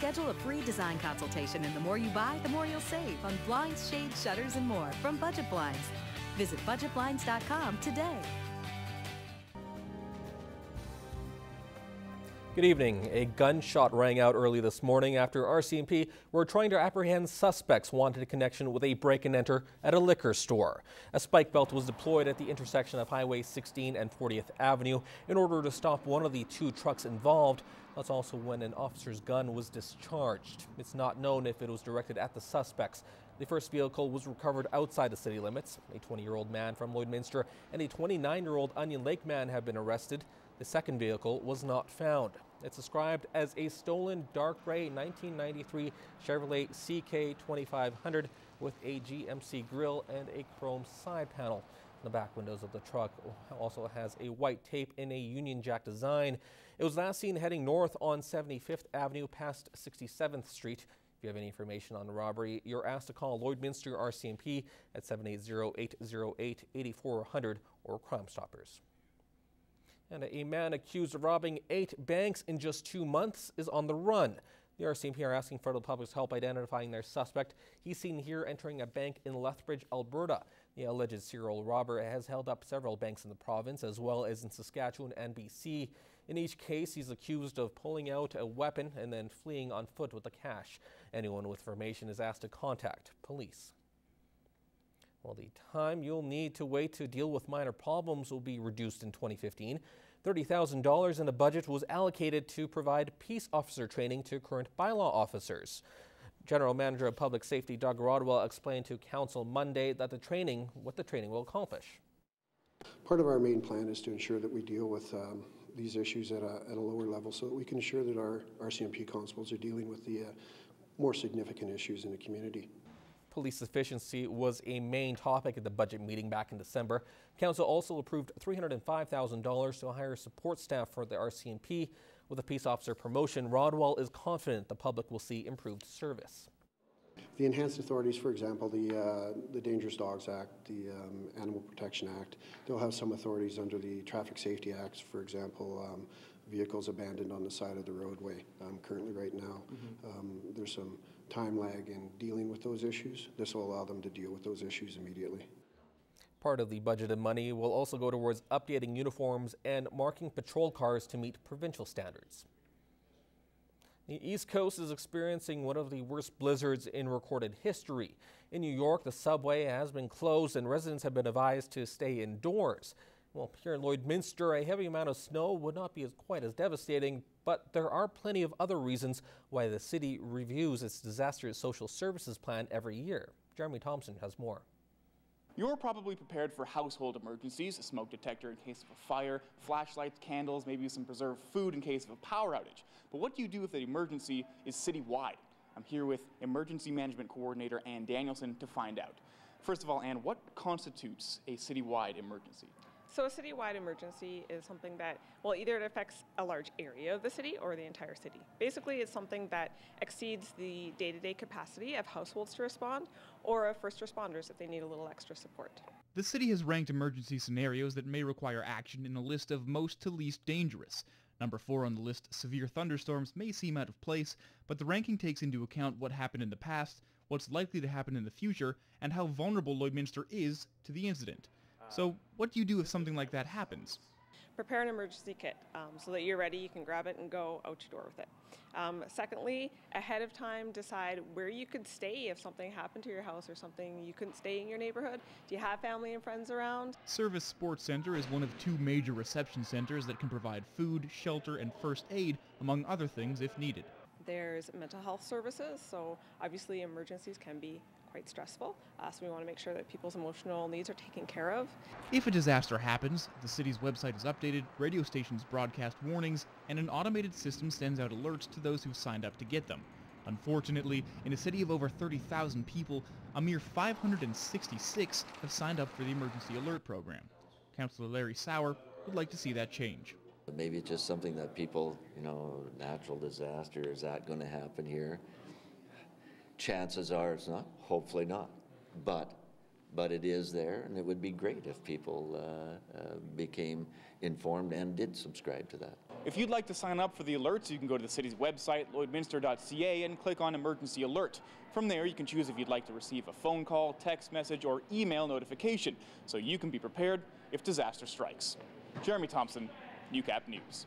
Schedule a free design consultation, and the more you buy, the more you'll save on blinds, shades, shutters, and more from Budget Blinds. Visit budgetblinds.com today. Good evening. A gunshot rang out early this morning after RCMP were trying to apprehend suspects wanted a connection with a break and enter at a liquor store. A spike belt was deployed at the intersection of Highway 16 and 40th Avenue in order to stop one of the two trucks involved. That's also when an officer's gun was discharged. It's not known if it was directed at the suspects. The first vehicle was recovered outside the city limits. A 20 year old man from Lloydminster and a 29 year old Onion Lake man have been arrested. The second vehicle was not found. It's described as a stolen dark gray 1993 Chevrolet CK 2500 with a GMC grille and a chrome side panel. The back windows of the truck also has a white tape in a Union Jack design. It was last seen heading north on 75th Avenue past 67th Street. If you have any information on the robbery, you're asked to call Lloydminster RCMP at 780-808-8400 or Crime Stoppers. And a man accused of robbing eight banks in just two months is on the run. The RCMP are asking for the public's help identifying their suspect. He's seen here entering a bank in Lethbridge, Alberta. The alleged serial robber has held up several banks in the province as well as in Saskatchewan and BC. In each case, he's accused of pulling out a weapon and then fleeing on foot with the cash. Anyone with information is asked to contact police. Well, the time you'll need to wait to deal with minor problems will be reduced in 2015. $30,000 in the budget was allocated to provide peace officer training to current bylaw officers. General Manager of Public Safety Doug Rodwell explained to Council Monday that the training, what the training will accomplish. Part of our main plan is to ensure that we deal with um, these issues at a, at a lower level so that we can ensure that our RCMP constables are dealing with the uh, more significant issues in the community. Police efficiency was a main topic at the budget meeting back in December. Council also approved $305,000 to hire support staff for the RCMP. With a peace officer promotion, Rodwell is confident the public will see improved service. The enhanced authorities, for example, the, uh, the Dangerous Dogs Act, the um, Animal Protection Act, they'll have some authorities under the Traffic Safety Acts, for example, um, vehicles abandoned on the side of the roadway. Um, currently, right now, mm-hmm. there's some time lag in dealing with those issues. This will allow them to deal with those issues immediately. Part of the budgeted money will also go towards updating uniforms and marking patrol cars to meet provincial standards. The East Coast is experiencing one of the worst blizzards in recorded history. In New York, the subway has been closed and residents have been advised to stay indoors. Well, here in Lloydminster, a heavy amount of snow would not be as quite as devastating, but there are plenty of other reasons why the city reviews its disaster social services plan every year. Jeremy Thompson has more. You're probably prepared for household emergencies, a smoke detector in case of a fire, flashlights, candles, maybe some preserved food in case of a power outage. But what do you do if the emergency is citywide? I'm here with Emergency Management Coordinator Ann Danielson to find out. First of all, Ann, what constitutes a citywide emergency? So a citywide emergency is something that, well, either it affects a large area of the city or the entire city. Basically, it's something that exceeds the day-to-day capacity of households to respond or of first responders if they need a little extra support. The city has ranked emergency scenarios that may require action in a list of most to least dangerous. Number four on the list, severe thunderstorms, may seem out of place, but the ranking takes into account what happened in the past, what's likely to happen in the future, and how vulnerable Lloydminster is to the incident. So what do you do if something like that happens? Prepare an emergency kit um, so that you're ready, you can grab it and go out your door with it. Um, secondly, ahead of time, decide where you could stay if something happened to your house or something you couldn't stay in your neighborhood. Do you have family and friends around? Servus Sports Center is one of two major reception centers that can provide food, shelter, and first aid, among other things if needed. There's mental health services, so obviously emergencies can be quite stressful. Uh, so we want to make sure that people's emotional needs are taken care of. If a disaster happens, the city's website is updated, radio stations broadcast warnings, and an automated system sends out alerts to those who've signed up to get them. Unfortunately, in a city of over 30,000 people, a mere 566 have signed up for the Emergency Alert Program. Councillor Larry Sauer would like to see that change. Maybe it's just something that people, you know, natural disaster, is that going to happen here? Chances are it's not. Hopefully not. But but it is there, and it would be great if people uh, uh, became informed and did subscribe to that. If you'd like to sign up for the alerts, you can go to the city's website, lloydminster.ca, and click on Emergency Alert. From there, you can choose if you'd like to receive a phone call, text message, or email notification so you can be prepared if disaster strikes. Jeremy Thompson, Newcap News.